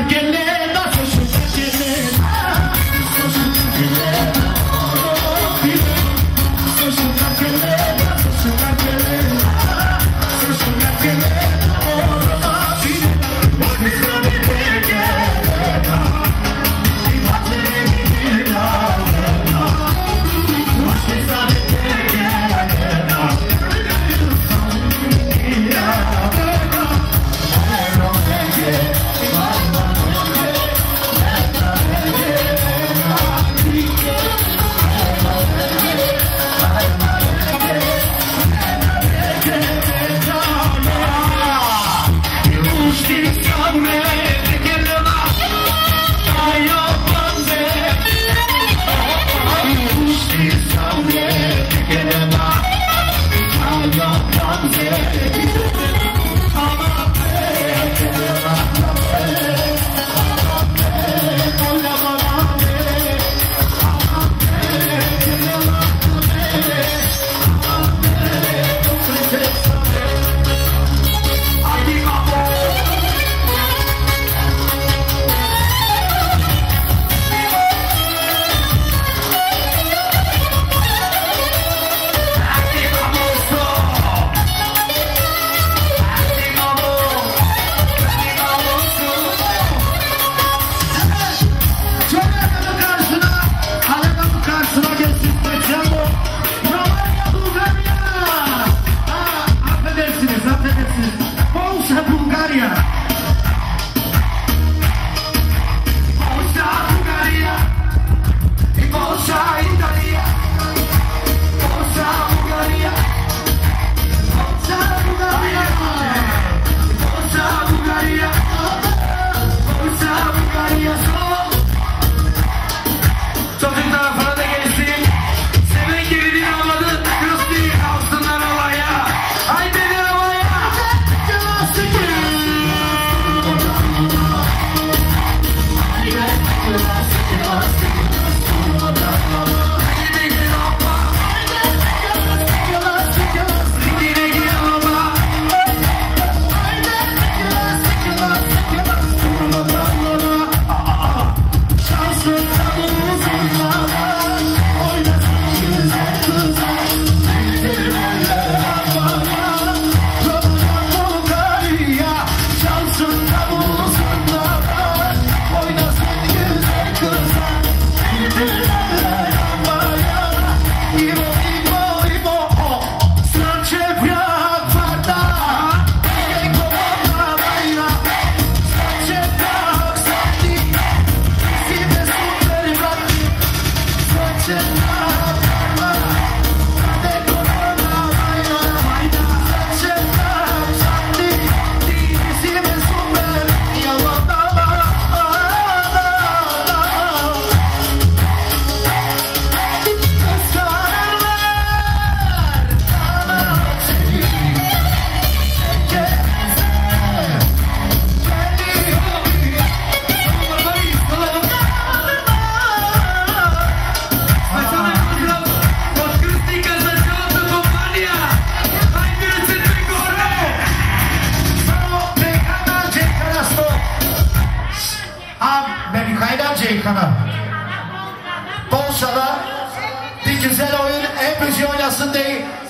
aquel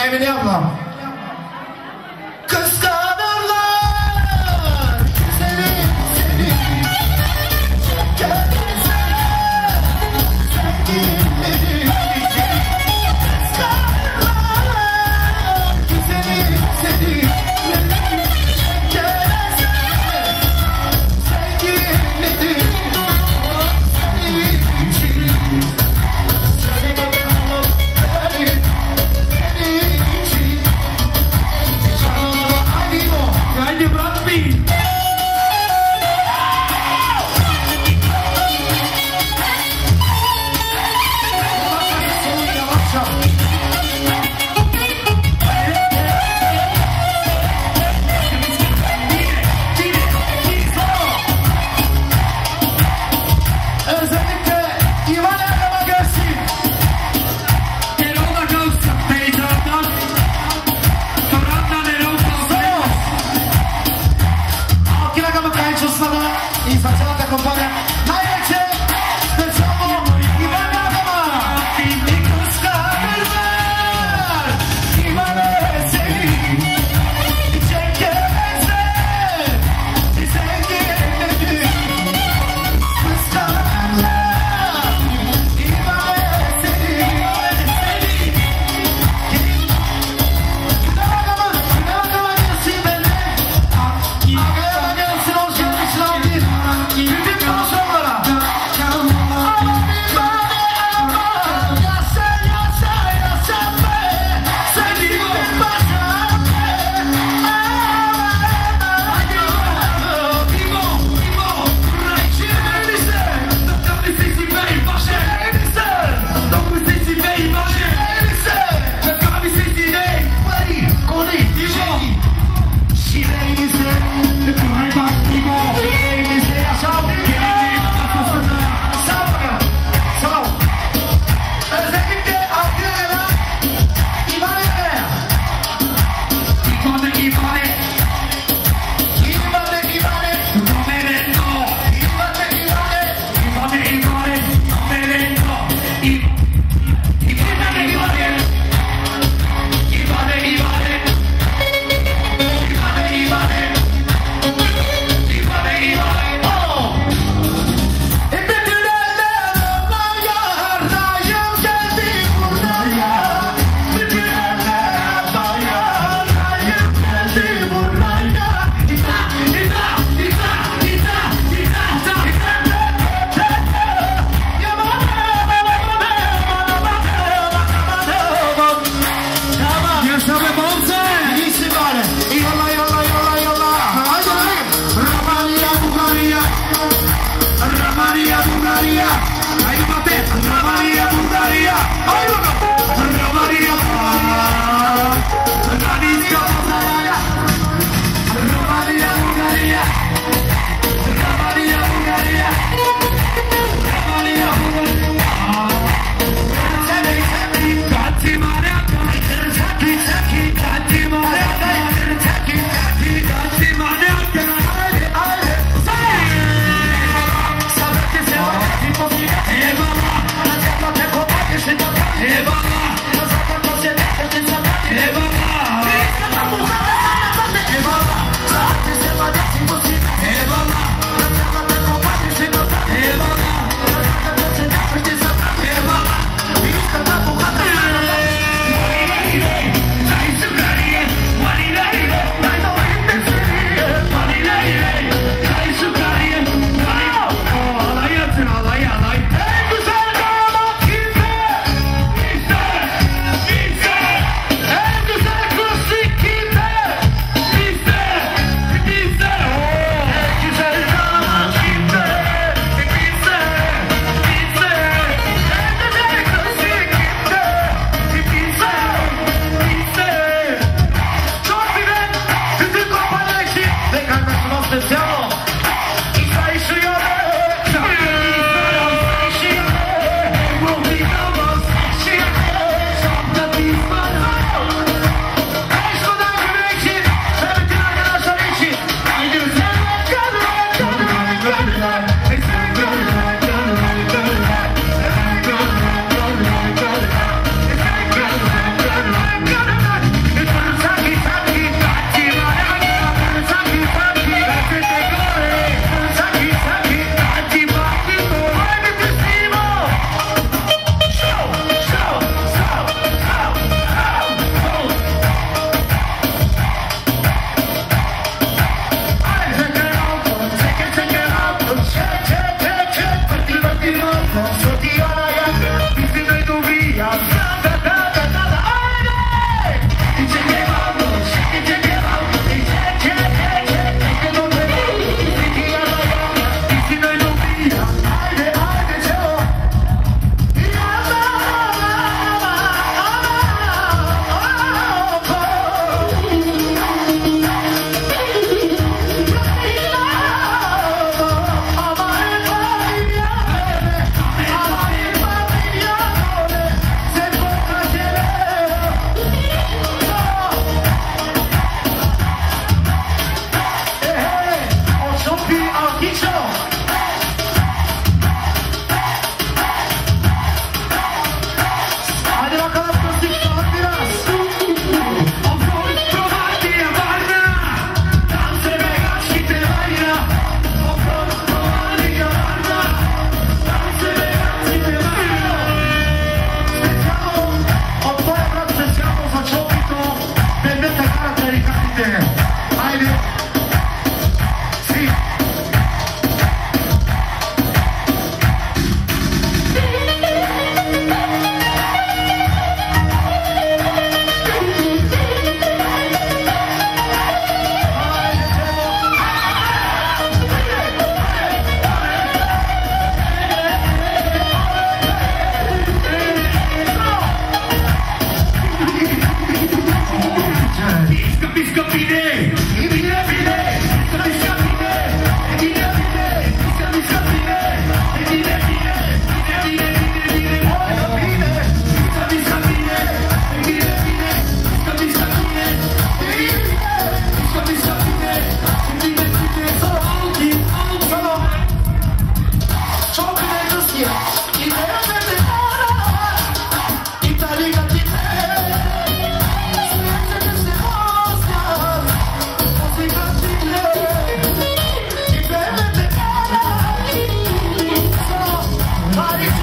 I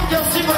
onde eu sigo